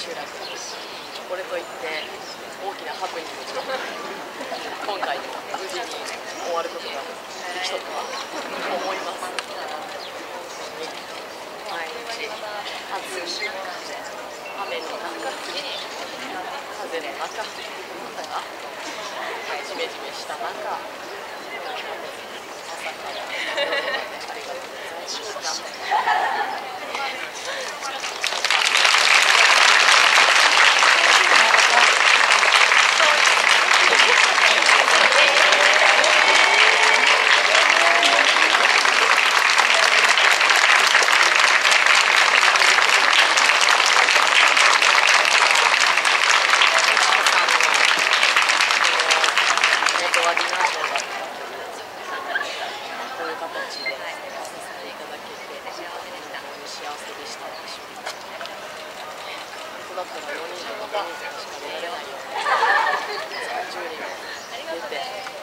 は千秋楽これといって大きなハプニングが今回無事に終わることができたとは思い。ます毎日暑い。雨の中風の中またがジメジメした中朝からありがとうござい。ました元はディナーショーだったこういう形でやらさせていただけて非常に幸せでした私もここだったら4人しか見られないよ30人出て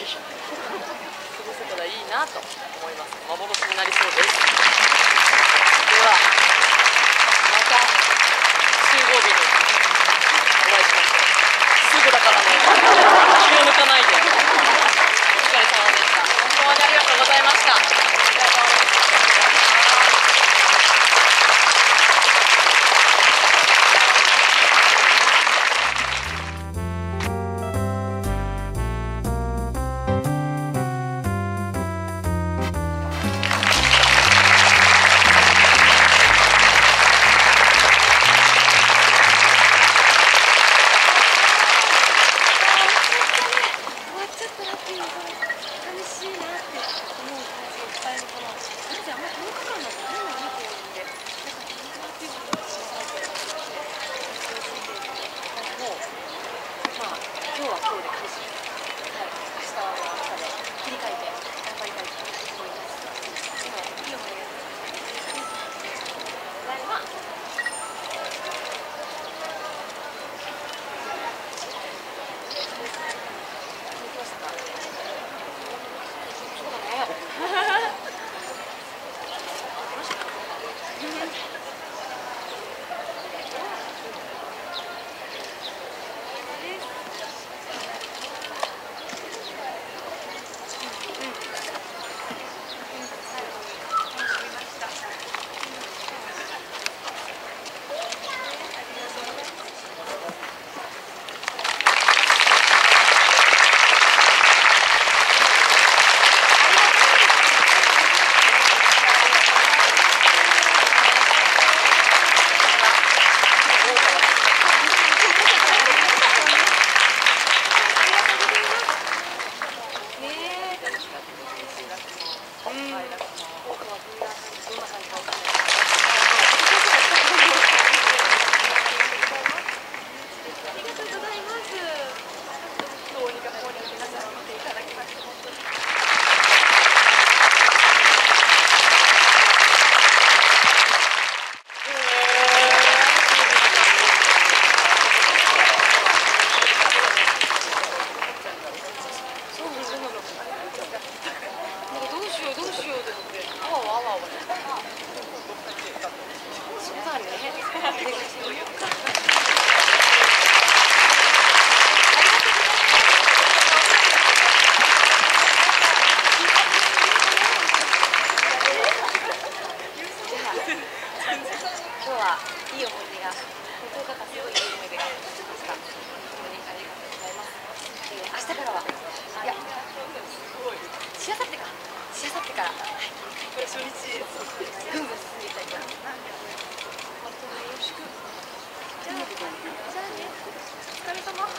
でしょうね過ごせたらいいなと思います幻になりそうですではまた集合日にお会いしましょう。すぐだからね。気を抜かないで。お疲れ様でした。本当にありがとうございました。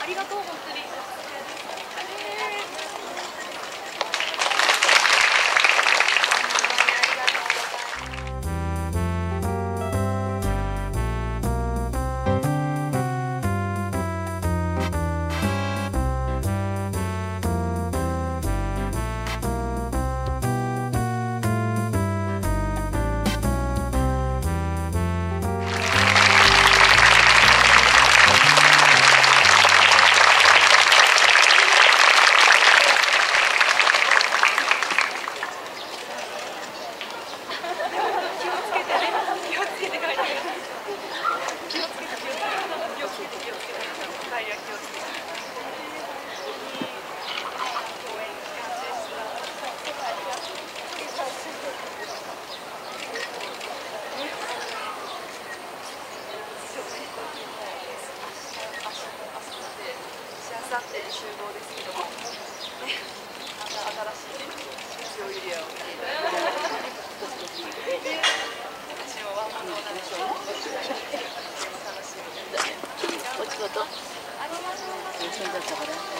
ありがとう本当に。集合ですけども、ね、また新しいりを見ていただい、ます。